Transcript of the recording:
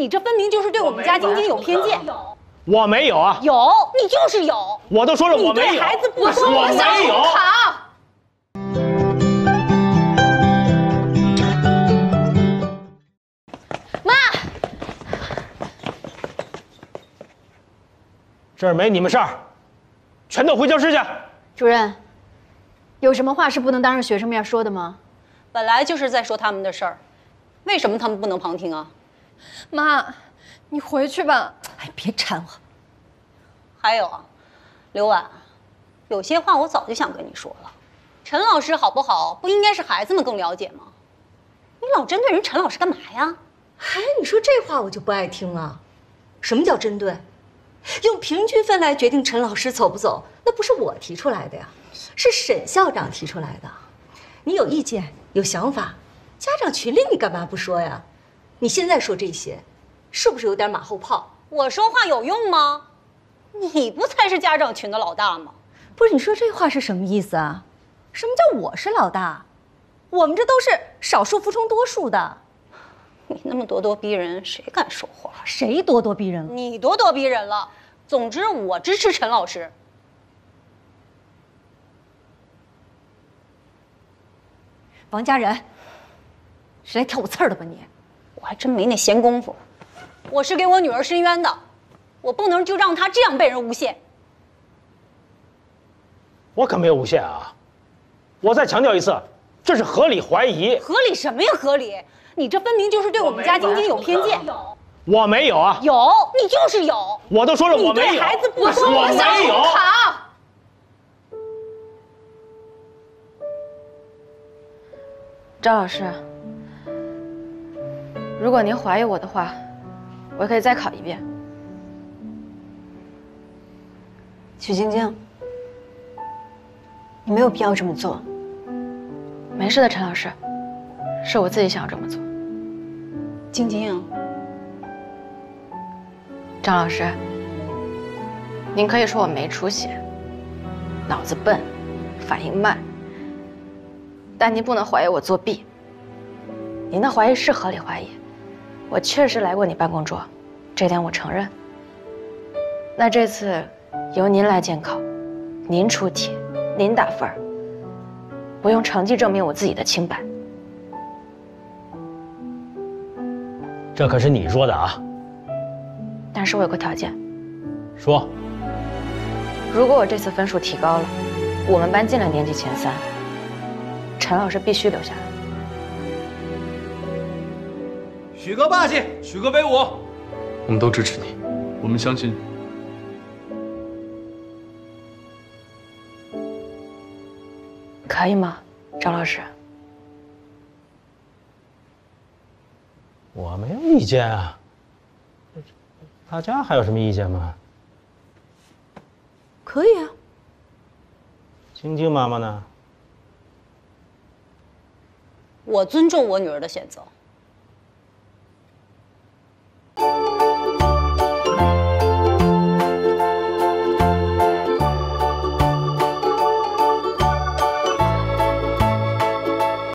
你这分明就是对我们家晶晶有偏见。我没有啊，有，你就是有。我都说了我没有。你对孩子不我说，没有。妈，这儿没你们事儿，全都回教室去。主任，有什么话是不能当着学生面说的吗？本来就是在说他们的事儿，为什么他们不能旁听啊？妈，你回去吧。哎，别掺和。还有啊，刘婉，有些话我早就想跟你说了。陈老师好不好，不应该是孩子们更了解吗？你老针对人陈老师干嘛呀？哎，你说这话我就不爱听了。什么叫针对？用平均分来决定陈老师走不走，那不是我提出来的呀，是沈校长提出来的。你有意见、有想法，家长群里你干嘛不说呀？你现在说这些，是不是有点马后炮？我说话有用吗？你不才是家长群的老大吗？不是，你说这话是什么意思啊？什么叫我是老大？我们这都是少数服从多数的。你那么咄咄逼人，谁敢说话？谁咄咄逼人了？你咄咄逼人了。总之，我支持陈老师。王家人，是来挑我刺儿的吧你？我还真没那闲工夫。我是给我女儿申冤的，我不能就让她这样被人诬陷。我可没有诬陷啊！我再强调一次，这是合理怀疑。合理什么呀？合理！你这分明就是对我们家晶晶有偏见。我没有啊！有，你就是有。我都说了我没有。你对孩子不说，我没有。张老师，如果您怀疑我的话，我可以再考一遍。许晶晶，你没有必要这么做。没事的，陈老师，是我自己想要这么做。晶晶，张老师，您可以说我没出息，脑子笨，反应慢。但您不能怀疑我作弊。您的怀疑是合理怀疑，我确实来过你办公桌，这点我承认。那这次由您来监考，您出题，您打分我用成绩证明我自己的清白。这可是你说的啊。但是我有个条件。说。如果我这次分数提高了，我们班进了年级前三。陈老师必须留下来。许哥霸气，许哥威武，我们都支持你，我们相信。可以吗，张老师？我没有意见啊。大家还有什么意见吗？可以啊。晶晶妈妈呢？我尊重我女儿的选择。